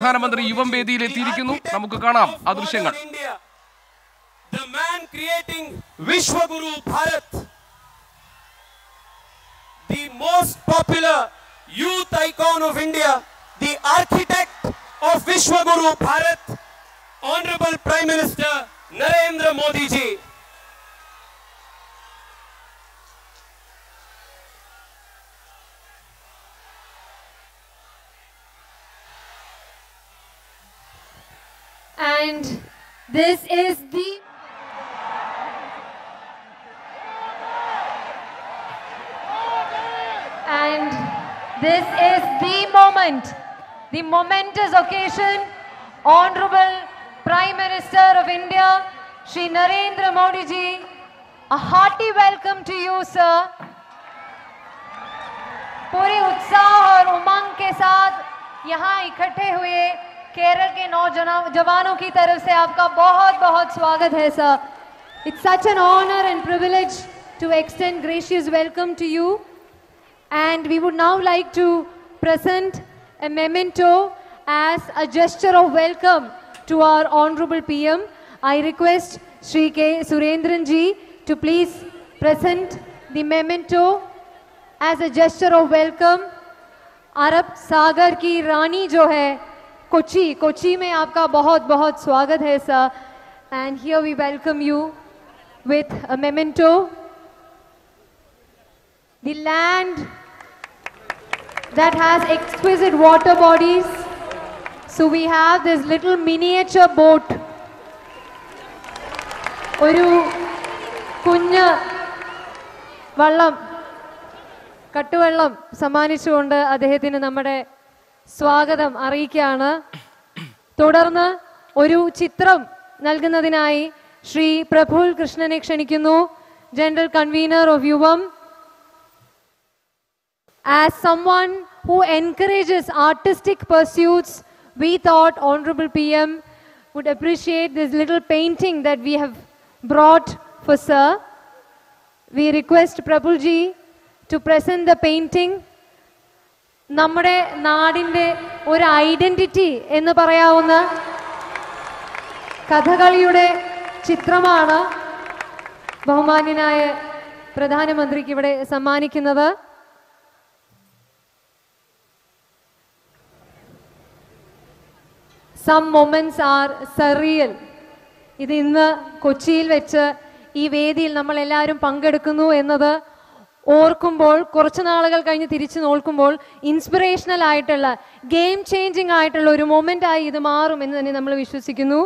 പ്രധാനമന്ത്രി യുവം വേദിയിൽ എത്തിയിരിക്കുന്നു. നമുക്ക് കാണാം ആ ദൃശ്യങ്ങൾ. വിശ്വഗുരു Bharat the most popular youth icon of India the architect of വിശ്വഗുരു Bharat honourable prime minister Narendra Modiji And this is the and this is the moment, the momentous occasion. Honorable Prime Minister of India, Shri Narendra Modi ji, a hearty welcome to you, sir. पूरे उत्साह और उमंग के साथ यहाँ इकट्ठे हुए केरल के नौ जवानों की तरफ़ से आपका बहुत बहुत स्वागत है sir it's such an honour and privilege to extend gracious welcome to you and we would now like to present a memento as a gesture of welcome to our honourable P M I request Shri K Surendran ji to please present the memento as a gesture of welcome अरब सागर की रानी जो है कोची कोची में आपका बहुत बहुत स्वागत है sir and here we welcome you with a memento. The land that has exquisite water bodies. So we have this little miniature boat. ഒരു കുഞ്ഞ് വള്ളം കട്ടുവെള്ളം സമ്മാനിച്ചുകൊണ്ട് അദ്ദേഹത്തിന് നമ്മുടെ സ്വാഗതം അറിയിക്കുകയാണ് തുടർന്ന് ഒരു ചിത്രം നൽകുന്നതിനായി ശ്രീ പ്രഫുൽ കൃഷ്ണനെ ക്ഷണിക്കുന്നു general convener of Yuvam As someone who encourages artistic pursuits, we thought Honorable PM would appreciate this little painting that we have brought for Sir. We request Prabhuji to present the painting. നമ്മുടെ നാടിന്റെ ഒരു identity എന്ന് പറയാവുന്ന കഥകളിയുടെ ചിത്രമാണ് ബഹുമാന്യനായ പ്രധാനമന്ത്രിക്ക് ഇവിടെ സമ്മാനിക്കുന്നത്. സം മൊമെന്റ്സ് ആർ സറിയൽ ഇത് ഇന്ന് കൊച്ചിയിൽ വെച്ച് ഈ വേദിയിൽ നമ്മൾ എല്ലാവരും പങ്കെടുക്കുന്നു എന്നത് ഓർക്കുമ്പോൾ കുറച്ച് നാളുകൾ കഴിഞ്ഞ് തിരിച്ചു നോക്കുമ്പോൾ ഇൻസ്പിറേഷണൽ ആയിട്ടുള്ള ഗെയിം ചേഞ്ചിങ് ആയിട്ടുള്ള ഒരു മൊമെന്റ് ആയി ഇത് മാറും എന്ന് തന്നെ നമ്മൾ വിശ്വസിക്കുന്നു.